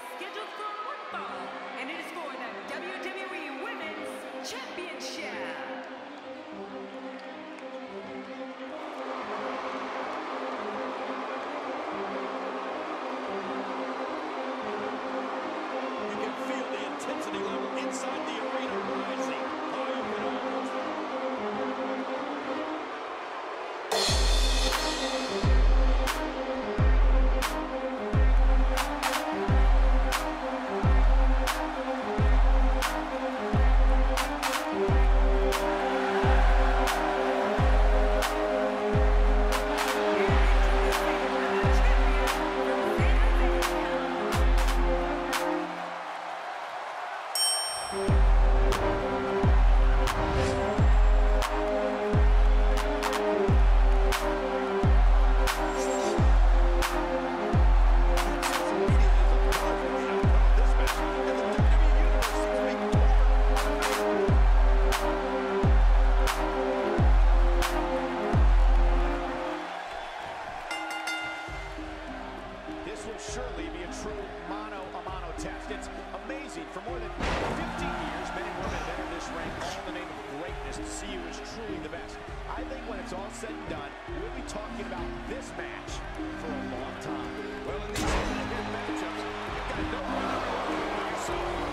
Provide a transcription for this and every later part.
is scheduled for one fall, and it is for the WWE Women's Championship. will surely be a true mono-a-mono test. It's amazing. For more than 50 years, men and women have entered this ring all in the name of greatness to see who is truly the best. I think when it's all said and done, we'll be talking about this match for a long time. Well, in these matchups, you've got no.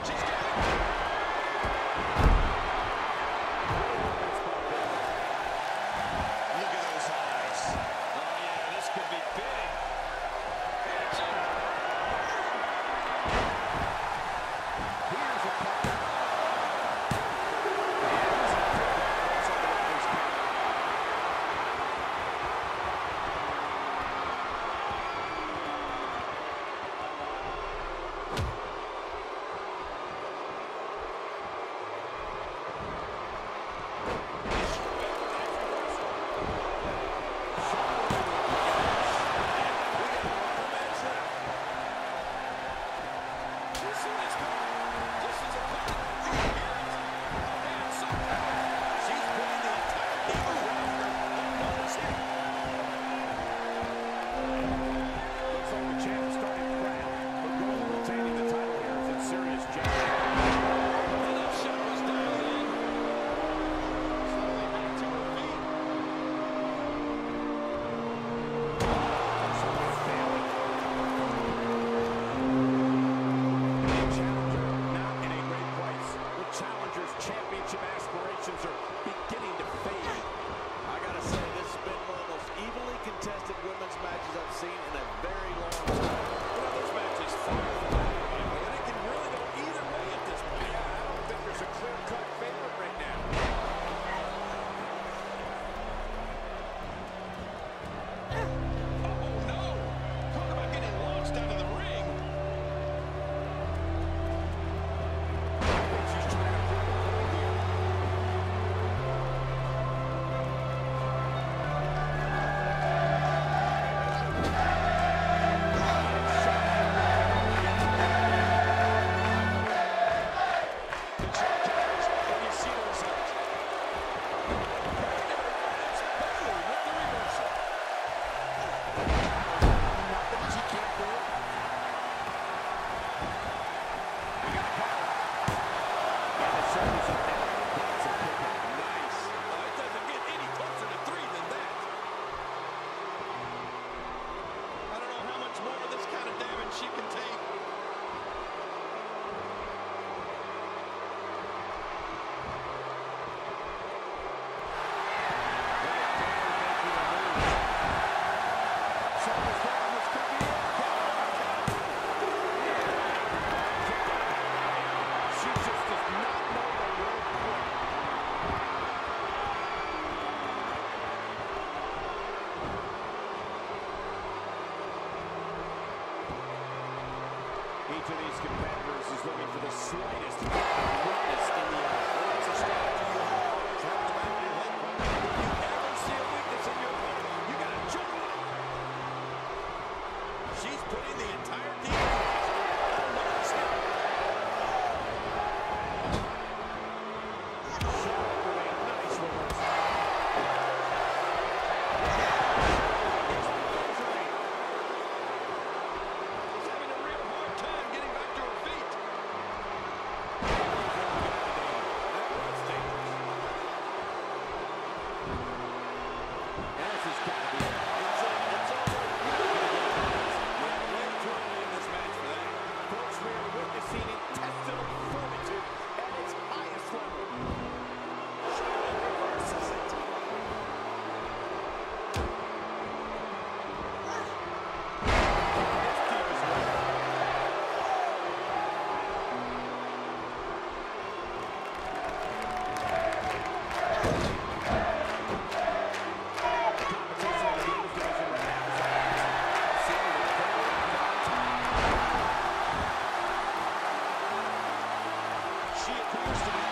Jesus. each of these competitors is looking for the slightest weakness in the other. she appears to be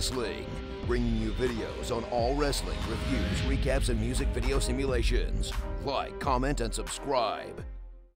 Wrestling, bringing you videos on all wrestling reviews, recaps, and music video simulations. Like, comment, and subscribe.